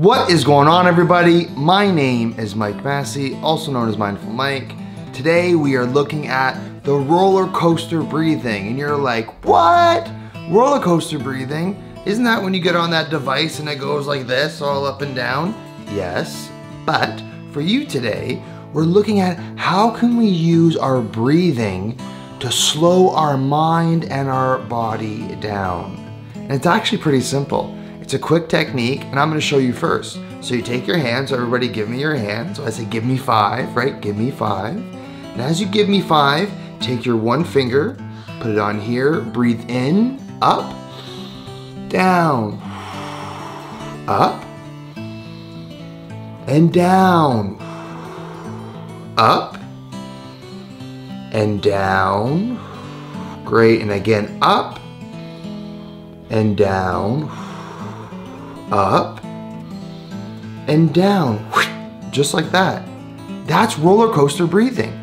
What is going on, everybody? My name is Mike Massey, also known as Mindful Mike. Today we are looking at the roller coaster breathing, and you're like, what? Roller coaster breathing? Isn't that when you get on that device and it goes like this, all up and down? Yes, but for you today, we're looking at how can we use our breathing to slow our mind and our body down. And it's actually pretty simple. It's a quick technique, and I'm gonna show you first. So you take your hands, everybody give me your hand. So I say, give me five, right? Give me five. And as you give me five, take your one finger, put it on here, breathe in, up, down, up, and down, up, and down. Great, and again, up, and down, up and down, just like that. That's roller coaster breathing.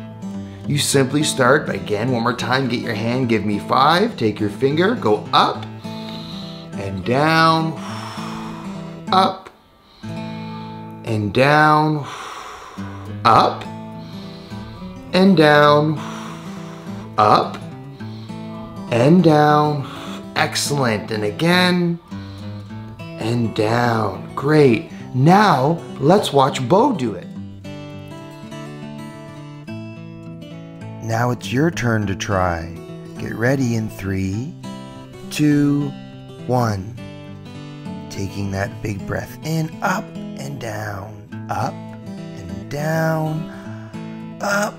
You simply start again, one more time, get your hand, give me five, take your finger, go up and down, up and down, up and down, up and down. Excellent. And again, and down. Great. Now let's watch Bo do it. Now it's your turn to try. Get ready in three, two, one. Taking that big breath in, up and down, up and down, up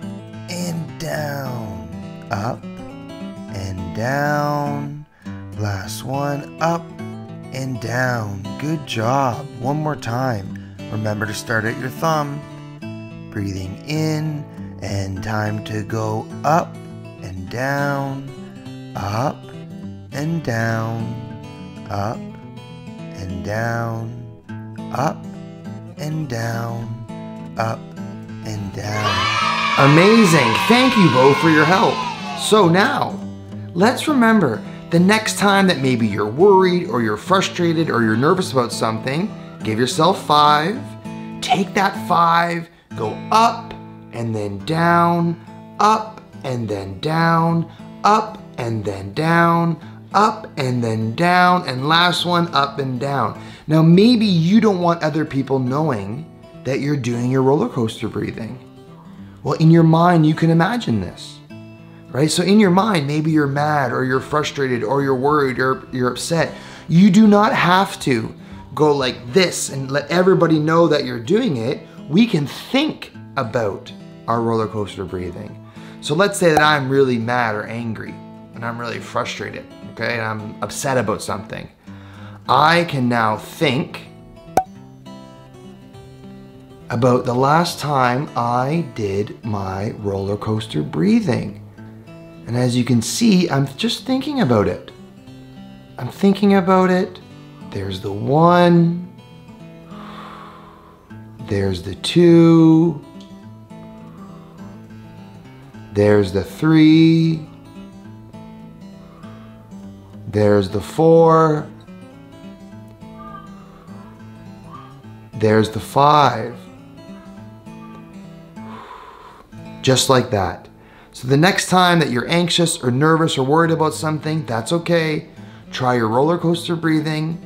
and down, up and down. Last one, up and down. Good job. One more time. Remember to start at your thumb. Breathing in and time to go up and down, up and down, up and down, up and down, up and down. Amazing. Thank you, Bo, for your help. So now, let's remember the next time that maybe you're worried or you're frustrated or you're nervous about something, give yourself five. Take that five, go up and then down, up and then down, up and then down, up and then down, and last one, up and down. Now, maybe you don't want other people knowing that you're doing your roller coaster breathing. Well, in your mind, you can imagine this right? So in your mind, maybe you're mad or you're frustrated or you're worried or you're upset. You do not have to go like this and let everybody know that you're doing it. We can think about our roller coaster breathing. So let's say that I'm really mad or angry and I'm really frustrated, okay? And I'm upset about something. I can now think about the last time I did my roller coaster breathing. And as you can see, I'm just thinking about it. I'm thinking about it. There's the one. There's the two. There's the three. There's the four. There's the five. Just like that. So the next time that you're anxious or nervous or worried about something, that's okay. Try your roller coaster breathing